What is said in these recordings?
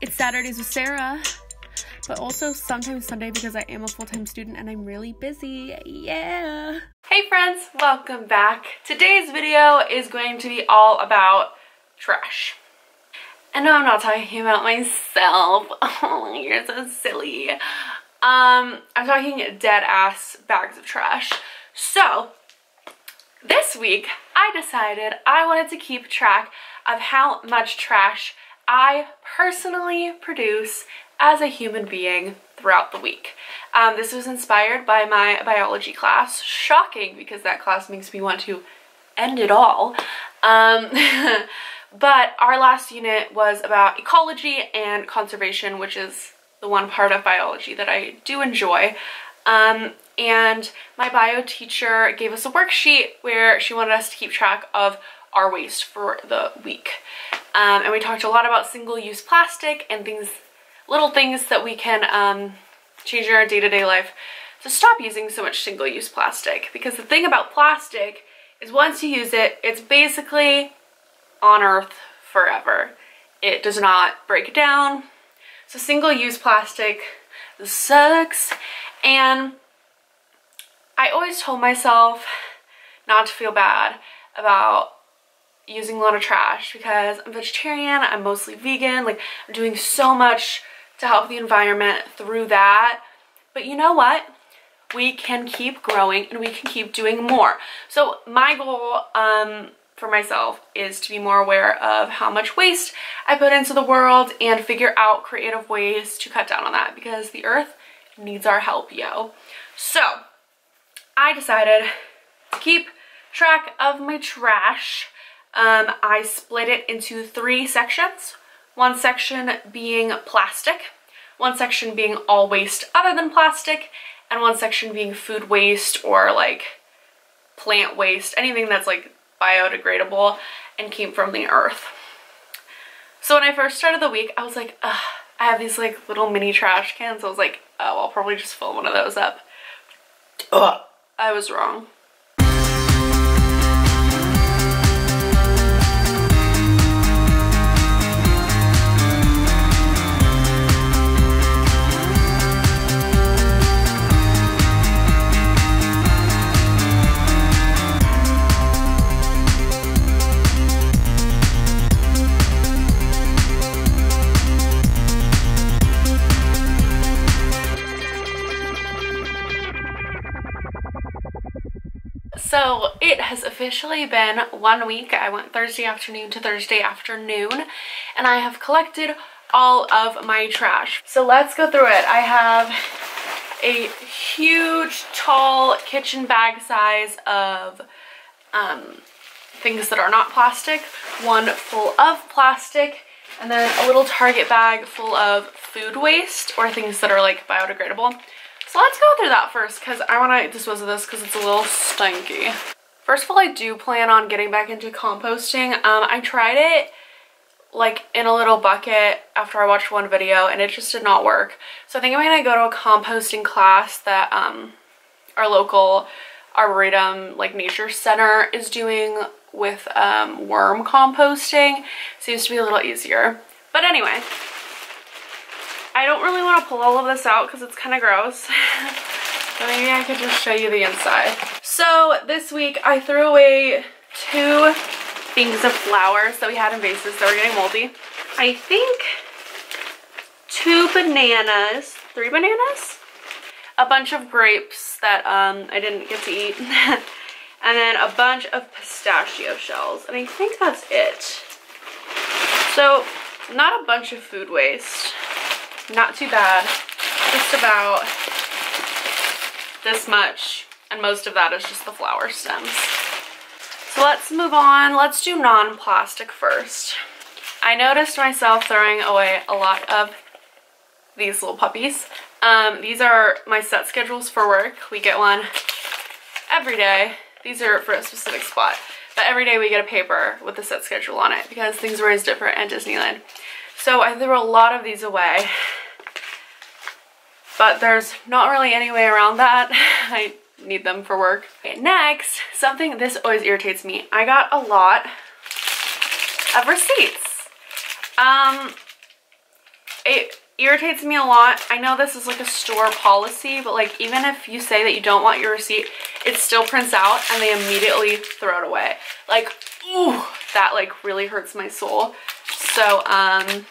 It's Saturdays with Sarah, but also sometimes Sunday because I am a full-time student and I'm really busy. Yeah. Hey friends, welcome back. Today's video is going to be all about trash. And no, I'm not talking about myself. Oh, you're so silly. Um, I'm talking dead ass bags of trash. So, this week I decided I wanted to keep track of how much trash I personally produce as a human being throughout the week. Um, this was inspired by my biology class. Shocking because that class makes me want to end it all. Um, but our last unit was about ecology and conservation, which is the one part of biology that I do enjoy. Um, and my bio teacher gave us a worksheet where she wanted us to keep track of our waste for the week. Um, and we talked a lot about single-use plastic and things, little things that we can um, change in our day-to-day -day life to stop using so much single-use plastic. Because the thing about plastic is once you use it, it's basically on earth forever. It does not break down. So single-use plastic sucks. And I always told myself not to feel bad about using a lot of trash because I'm vegetarian, I'm mostly vegan, like I'm doing so much to help the environment through that. But you know what? We can keep growing and we can keep doing more. So my goal um, for myself is to be more aware of how much waste I put into the world and figure out creative ways to cut down on that because the earth needs our help, yo. So I decided to keep track of my trash um, I split it into three sections. One section being plastic, one section being all waste other than plastic, and one section being food waste or like plant waste, anything that's like biodegradable and came from the earth. So when I first started the week, I was like, I have these like little mini trash cans. I was like, oh, I'll probably just fill one of those up. Ugh. I was wrong. So it has officially been one week. I went Thursday afternoon to Thursday afternoon and I have collected all of my trash. So let's go through it. I have a huge tall kitchen bag size of um, things that are not plastic, one full of plastic, and then a little Target bag full of food waste or things that are like biodegradable. So let's go through that first because I want to dispose of this because it's a little stinky. First of all, I do plan on getting back into composting. Um, I tried it like in a little bucket after I watched one video and it just did not work. So I think I'm gonna go to a composting class that um, our local Arboretum like nature center is doing with um, worm composting. Seems to be a little easier. But anyway, I don't really want to pull all of this out because it's kind of gross. but maybe I could just show you the inside. So this week I threw away two things of flowers that we had in vases that were getting moldy. I think two bananas, three bananas, a bunch of grapes that um, I didn't get to eat, and then a bunch of pistachio shells. And I think that's it. So not a bunch of food waste. Not too bad. Just about this much. And most of that is just the flower stems. So let's move on. Let's do non-plastic first. I noticed myself throwing away a lot of these little puppies. Um, these are my set schedules for work. We get one every day. These are for a specific spot. But every day we get a paper with the set schedule on it because things are always different at Disneyland. So I threw a lot of these away. But there's not really any way around that. I need them for work. Okay, next, something, this always irritates me. I got a lot of receipts. Um, it irritates me a lot. I know this is like a store policy, but like even if you say that you don't want your receipt, it still prints out and they immediately throw it away. Like, ooh, that like really hurts my soul. So, um,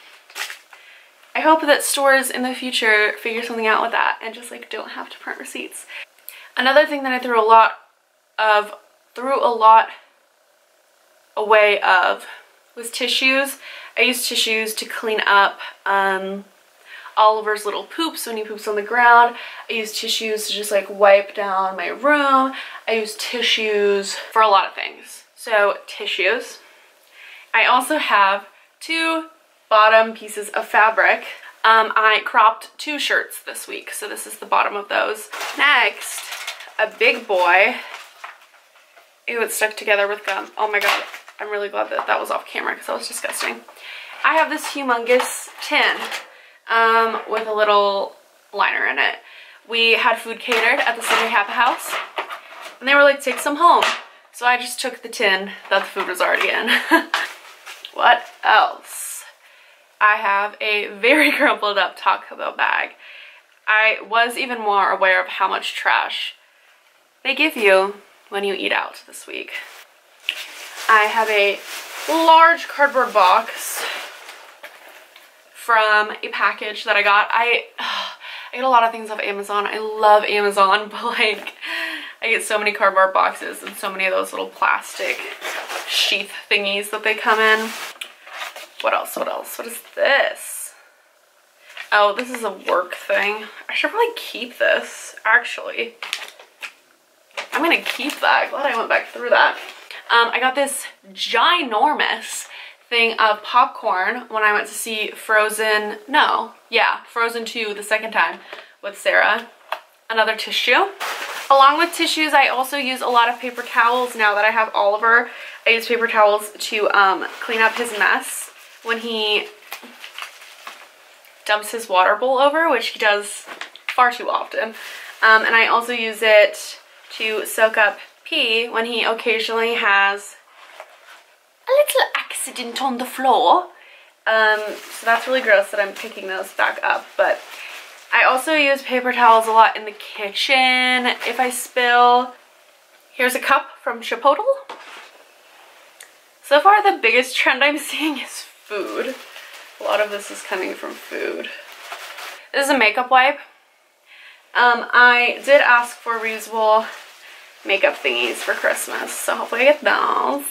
I hope that stores in the future figure something out with that and just like don't have to print receipts. Another thing that I threw a lot of, threw a lot away of was tissues. I use tissues to clean up um, Oliver's little poops when he poops on the ground. I use tissues to just like wipe down my room. I use tissues for a lot of things. So tissues. I also have two bottom pieces of fabric. Um, I cropped two shirts this week, so this is the bottom of those. Next, a big boy. Ew, it's stuck together with gum. Oh my god, I'm really glad that that was off camera because that was disgusting. I have this humongous tin um, with a little liner in it. We had food catered at the Sunday Happy House and they were like, take some home. So I just took the tin that the food was already in. what else? I have a very crumpled up Taco Bell bag. I was even more aware of how much trash they give you when you eat out this week. I have a large cardboard box from a package that I got. I, I get a lot of things off Amazon. I love Amazon, but like I get so many cardboard boxes and so many of those little plastic sheath thingies that they come in. What else? What else? What is this? Oh, this is a work thing. I should probably keep this, actually. I'm gonna keep that. Glad I went back through that. Um, I got this ginormous thing of popcorn when I went to see Frozen, no, yeah, Frozen 2 the second time with Sarah. Another tissue. Along with tissues, I also use a lot of paper towels now that I have Oliver. I use paper towels to um, clean up his mess when he dumps his water bowl over, which he does far too often. Um, and I also use it to soak up pee when he occasionally has a little accident on the floor. Um, so that's really gross that I'm picking those back up. But I also use paper towels a lot in the kitchen if I spill. Here's a cup from Chipotle. So far the biggest trend I'm seeing is food. A lot of this is coming from food. This is a makeup wipe. Um, I did ask for reusable makeup thingies for Christmas, so hopefully I get those.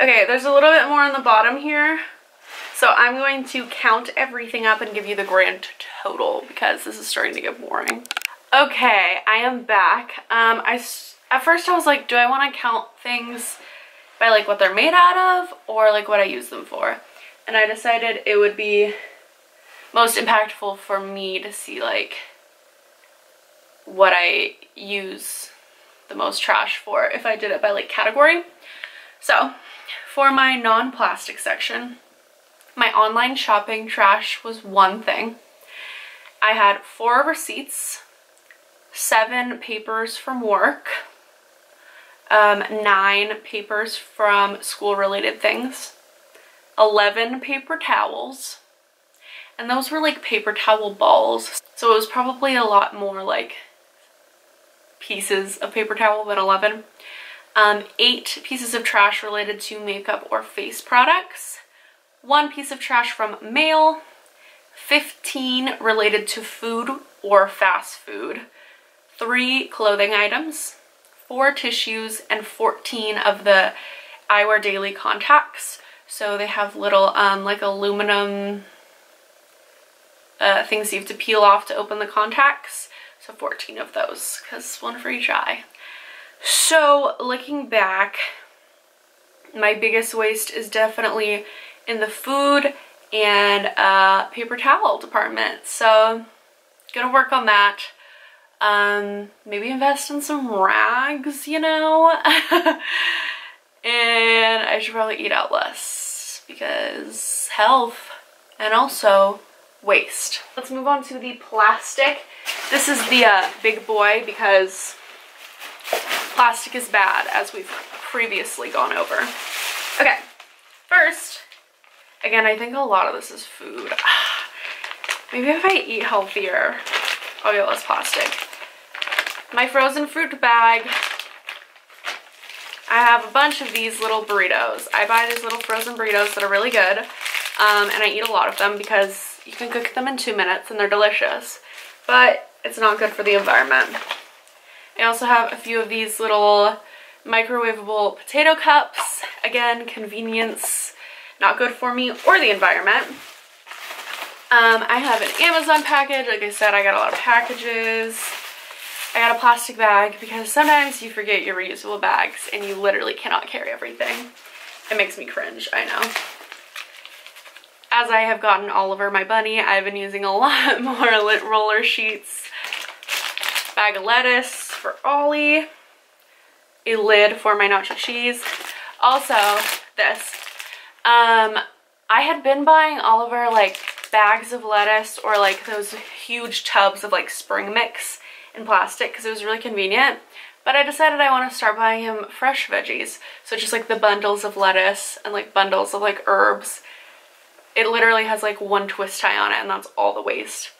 Okay, there's a little bit more on the bottom here. So I'm going to count everything up and give you the grand total because this is starting to get boring. Okay, I am back. Um, I, at first I was like, do I want to count things by like what they're made out of or like what I use them for? And I decided it would be most impactful for me to see like what I use the most trash for if I did it by like category. So for my non-plastic section, my online shopping trash was one thing. I had four receipts, seven papers from work, um, nine papers from school related things, 11 paper towels, and those were like paper towel balls. So it was probably a lot more like pieces of paper towel than 11 um, eight pieces of trash related to makeup or face products, one piece of trash from mail, 15 related to food or fast food, three clothing items, four tissues, and 14 of the Eyewear Daily contacts. So they have little um, like aluminum uh, things you have to peel off to open the contacts. So 14 of those, because one for each eye. So looking back, my biggest waste is definitely in the food and uh, paper towel department. So gonna work on that. Um, maybe invest in some rags, you know? and I should probably eat out less because health and also waste. Let's move on to the plastic. This is the uh, big boy because plastic is bad as we've previously gone over. Okay, first Again, I think a lot of this is food. Maybe if I eat healthier, I'll get less plastic. My frozen fruit bag. I have a bunch of these little burritos. I buy these little frozen burritos that are really good. Um, and I eat a lot of them because you can cook them in two minutes and they're delicious. But it's not good for the environment. I also have a few of these little microwavable potato cups. Again, convenience, not good for me or the environment. Um, I have an Amazon package. Like I said, I got a lot of packages. I got a plastic bag because sometimes you forget your reusable bags and you literally cannot carry everything. It makes me cringe, I know. As I have gotten Oliver, my bunny, I've been using a lot more lint roller sheets. Bag of lettuce for Ollie a lid for my nacho cheese. Also, this. Um, I had been buying Oliver like bags of lettuce or like those huge tubs of like spring mix in plastic because it was really convenient. But I decided I want to start buying him fresh veggies. So just like the bundles of lettuce and like bundles of like herbs. It literally has like one twist tie on it and that's all the waste.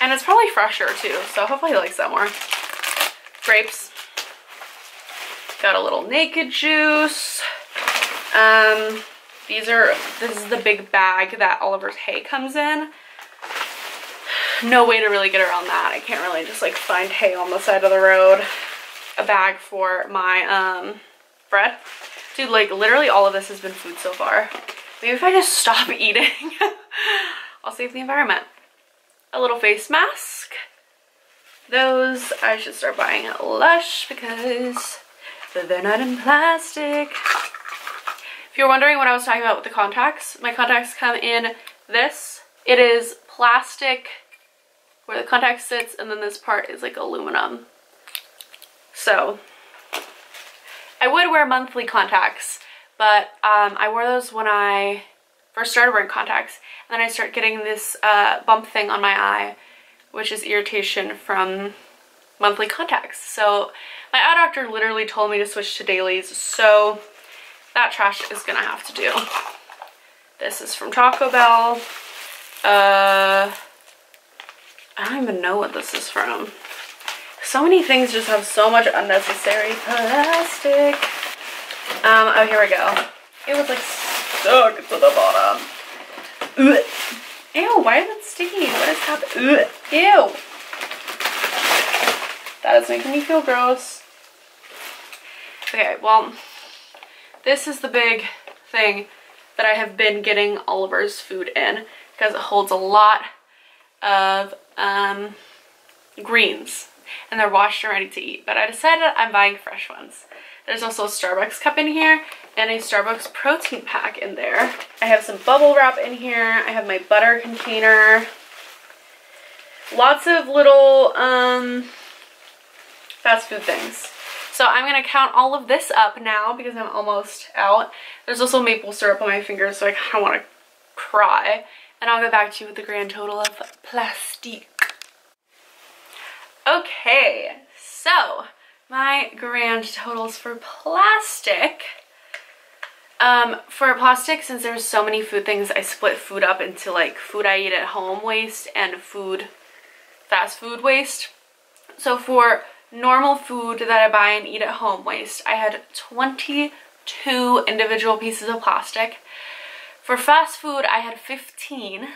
And it's probably fresher too, so hopefully he likes that more. Grapes. Got a little naked juice. Um, these are, this is the big bag that Oliver's hay comes in. No way to really get around that. I can't really just like find hay on the side of the road. A bag for my um, bread. Dude, like literally all of this has been food so far. Maybe if I just stop eating, I'll save the environment. A little face mask. Those I should start buying at Lush because they're not in plastic. If you're wondering what I was talking about with the contacts, my contacts come in this. It is plastic where the contact sits and then this part is like aluminum. So I would wear monthly contacts, but um, I wore those when I first started wearing contacts. And then I start getting this uh, bump thing on my eye, which is irritation from monthly contacts. So my eye doctor literally told me to switch to dailies, so that trash is gonna have to do. This is from Taco Bell. Uh, I don't even know what this is from. So many things just have so much unnecessary plastic. Um, oh, here we go. It was like stuck to the bottom. Ew, why is it sticky? What is happening? Ew. That is making me feel gross. Okay, well, this is the big thing that I have been getting Oliver's food in because it holds a lot of um, greens and they're washed and ready to eat. But I decided I'm buying fresh ones. There's also a Starbucks cup in here and a Starbucks protein pack in there. I have some bubble wrap in here. I have my butter container. Lots of little um, fast food things. So I'm to count all of this up now because I'm almost out. There's also maple syrup on my fingers so I kind of want to cry. And I'll go back to you with the grand total of plastique. Okay, so my grand totals for plastic. Um, for plastic, since there's so many food things, I split food up into like food I eat at home waste and food, fast food waste. So for normal food that I buy and eat at home waste, I had 22 individual pieces of plastic. For fast food, I had 15. Uh,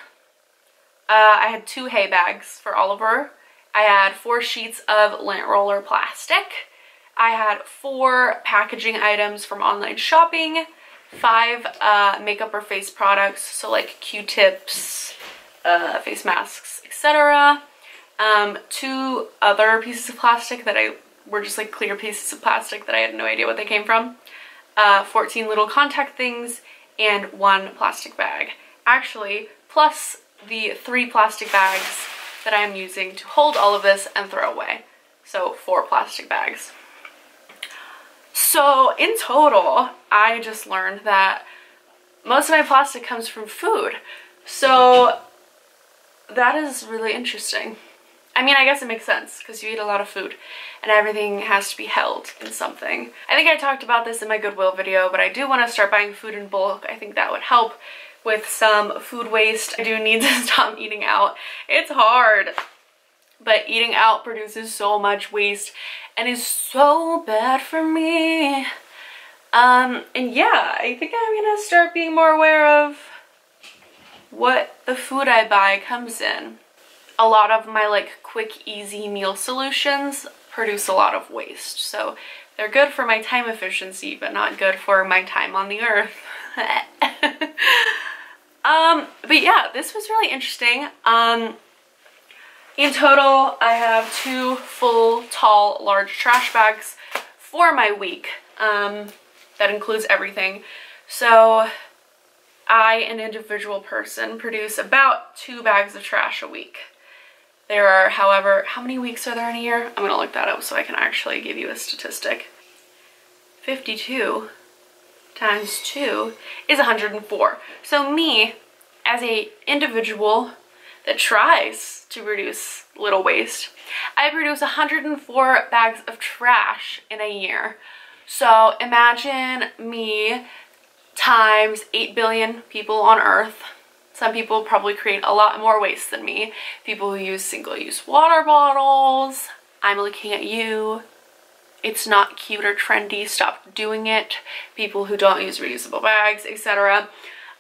I had two hay bags for Oliver. I had four sheets of lint roller plastic. I had four packaging items from online shopping, five uh, makeup or face products, so like Q-tips, uh, face masks, etc um, two other pieces of plastic that I were just like clear pieces of plastic that I had no idea what they came from, uh, 14 little contact things, and one plastic bag. Actually, plus the three plastic bags that I'm using to hold all of this and throw away. So four plastic bags. So in total, I just learned that most of my plastic comes from food. So that is really interesting. I mean, I guess it makes sense because you eat a lot of food and everything has to be held in something. I think I talked about this in my Goodwill video, but I do want to start buying food in bulk. I think that would help with some food waste. I do need to stop eating out. It's hard, but eating out produces so much waste and is so bad for me. Um, and yeah, I think I'm gonna start being more aware of what the food I buy comes in. A lot of my like quick, easy meal solutions produce a lot of waste. So they're good for my time efficiency, but not good for my time on the earth. um, but yeah, this was really interesting. Um, in total, I have two full, tall, large trash bags for my week. Um, that includes everything. So I, an individual person, produce about two bags of trash a week. There are, however, how many weeks are there in a year? I'm gonna look that up so I can actually give you a statistic. 52 times 2 is 104. So me, as a individual that tries to reduce little waste, I produce 104 bags of trash in a year. So imagine me times 8 billion people on earth. Some people probably create a lot more waste than me. People who use single-use water bottles. I'm looking at you. It's not cute or trendy. Stop doing it. People who don't use reusable bags, etc.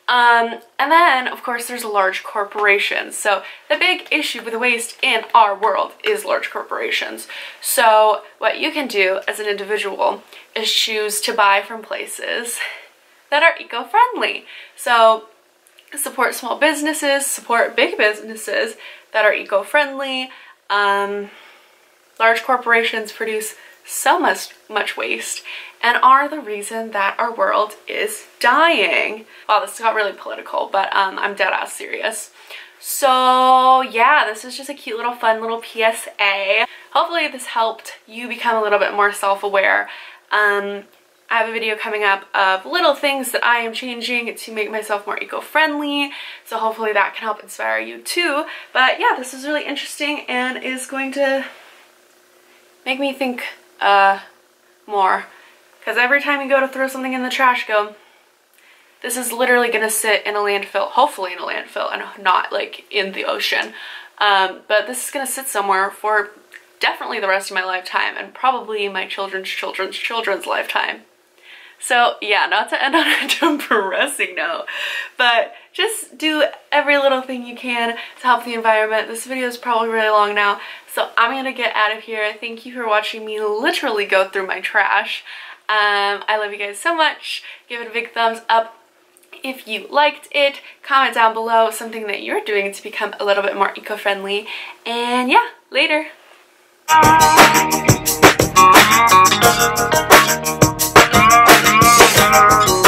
Um, and then, of course, there's large corporations. So the big issue with waste in our world is large corporations. So what you can do as an individual is choose to buy from places that are eco-friendly. So support small businesses, support big businesses that are eco-friendly. Um, large corporations produce so much, much waste and are the reason that our world is dying. Wow, this got really political, but um, I'm dead ass serious. So yeah, this is just a cute little fun little PSA. Hopefully this helped you become a little bit more self-aware. Um, I have a video coming up of little things that I am changing to make myself more eco-friendly. So hopefully that can help inspire you too. But yeah, this is really interesting and is going to make me think uh, more. Because every time you go to throw something in the trash, go, this is literally going to sit in a landfill, hopefully in a landfill and not like in the ocean. Um, but this is going to sit somewhere for definitely the rest of my lifetime and probably my children's children's children's lifetime. So yeah, not to end on a depressing note, but just do every little thing you can to help the environment. This video is probably really long now, so I'm gonna get out of here. Thank you for watching me literally go through my trash. Um, I love you guys so much. Give it a big thumbs up if you liked it. Comment down below something that you're doing to become a little bit more eco-friendly. And yeah, later oh you.